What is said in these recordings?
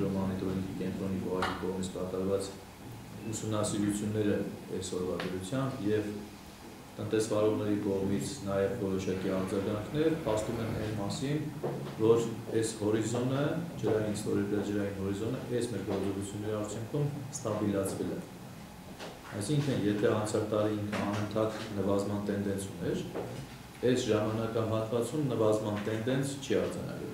կենտրոնի կողակի կողմից կատարված ուսումնասիրությունները այսօրվա դրությամբ եւ տնտեսվարողների կողմից նաև որոշակի արձագանքներ փաստում են այն մասին, որ այս հորիզոնը, ջրային ստորագրաջրային հորիզոնը այս մեր գործողությունների արդյունքում ստաբիլացվել է։ Այսինքն, եթե անցյալ տարի ինքը անընդհատ նվազման տենդենս ուներ, այս ժամանակահատվածում նվազման տենդենս չի արձանագրվել։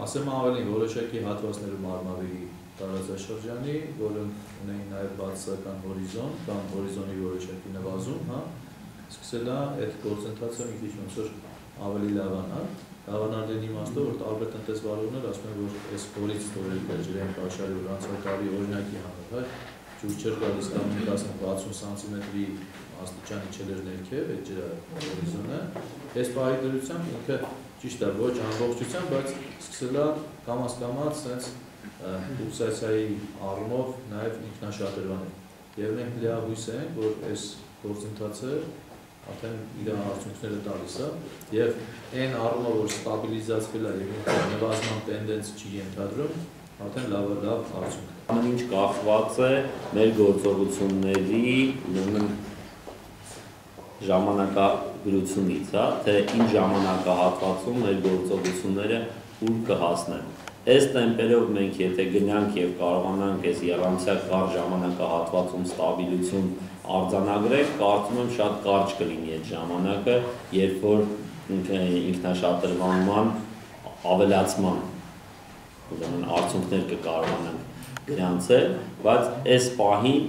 Ասեմ ավելին, որոշակի հատվածներում արմավիրի տարածաշրջանի, որոնք ունեն նաև բացասական հորիզոն կամ հորիզոնի որոշակի նվազում, հա, սկսել է այդ գործընթացը մի քիչ ոնց որ ավելի լավանալ, լավանալ դեն իմաստով, որ տարբեր տնտեսվարողներ ասում են, որ այս փորից ստորել կա ջրային պաշարի որ անցյալ տարի օրինակի համար, հա, ջուր չէր գալիս կամ 60 սանտիմետրի աստիճան իջել էր ներքև այդ ջրը հորիզոնը, այս պահի դրությամբ ինքը ճիշտ է, ոչ ամբողջությամբ, բայց սկսել է կամաց-կամաց sense պուլսացիայի առումով նաև ինքնաշատրվանել։ Եվ մենք լիահույս ենք, որ այս գործընթացը արդեն իր արդյունքները տալիս է եւ այն առումով որ ստաբիլիզացվել է եւ նվազման տենդենս չի ենթադրում արդեն լավ լավ արդյունք ամեն ինչ կախված է մեր գործողությունների ժամանակագրությունից, հա, թե ինչ ժամանակահատվածում մեր գործողությունները ուր կհասնեն։ Այս տեմպերով մենք եթե գնանք եւ կարողանանք այս երամսյա կար ժամանակահատվածում ստաբիլություն արձանագրել, կարծում եմ շատ կարճ կլինի այդ ժամանակը, երբ որ ինքնաշատրվանման ավելացման ուրեմն արդյունքներ կկարողանանք գրանցել, բայց այս պահին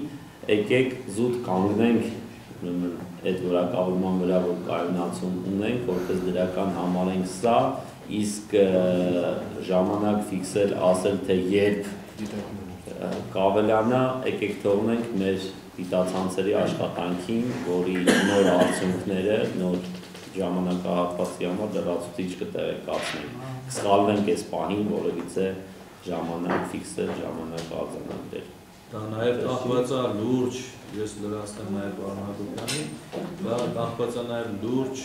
եկեք զուտ կանգնենք ուրեմն այդ որակավորման վրա որ կայունացում ունենք, որպես դրական համարենք սա, իսկ ժամանակ ֆիքսել ասել թե երբ կավելանա, եկեք թողնենք մեր դիտացանցերի աշխատանքին, որի նոր արդյունքները, նոր ժամանակահատվածի համար լրացուցիչ կտեղեկացնենք։ Կսխալվենք այս պահին, որևիցե ժամանակ ֆիքսել, ժամանակ արձանագրել։ Դա նաև կախված է լուրջ, ես լրացնեմ նաև պարոն Հակոբյանին, դա կախված է նաև լուրջ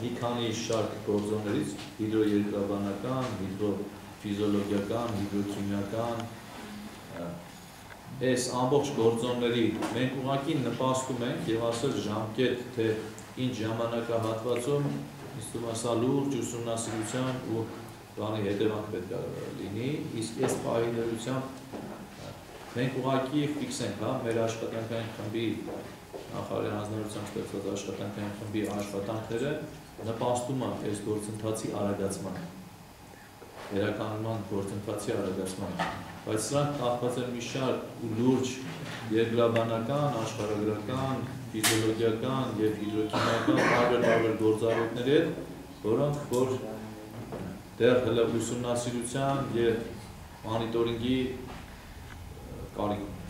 մի քանի շարք գործոններից՝ հիդրոերկրաբանական, հիդրոֆիզիոլոգիական, հիդրոքիմիական, այս ամբողջ գործոնների մենք ուղղակի նպաստում ենք եւ ասել ժամկետ թե ինչ ժամանակահատվածում իստում ասա լուրջ ուսումնասիրության ու բանի հետևանք պետք է լինի, իսկ այս պահիներությամբ մենք ուղղակի ֆիքսենք, հա, մեր աշխատանքային խմբի նախարարի հանձնարարությամբ ստեղծված աշխատանքային խմբի աշխատանքները նպաստում են այս գործընթացի արագացման, վերականգնման գործընթացի արագացման բայց սրանք կախված են մի շարք ու լուրջ երկրաբանական, աշխարհագրական, ֆիզիոլոգիական եւ հիդրոքիմիական տարբեր-տարբեր գործառույթների հետ, որոնք որ դեռ հələ ուսումնասիրության եւ մոնիտորինգի 高龄。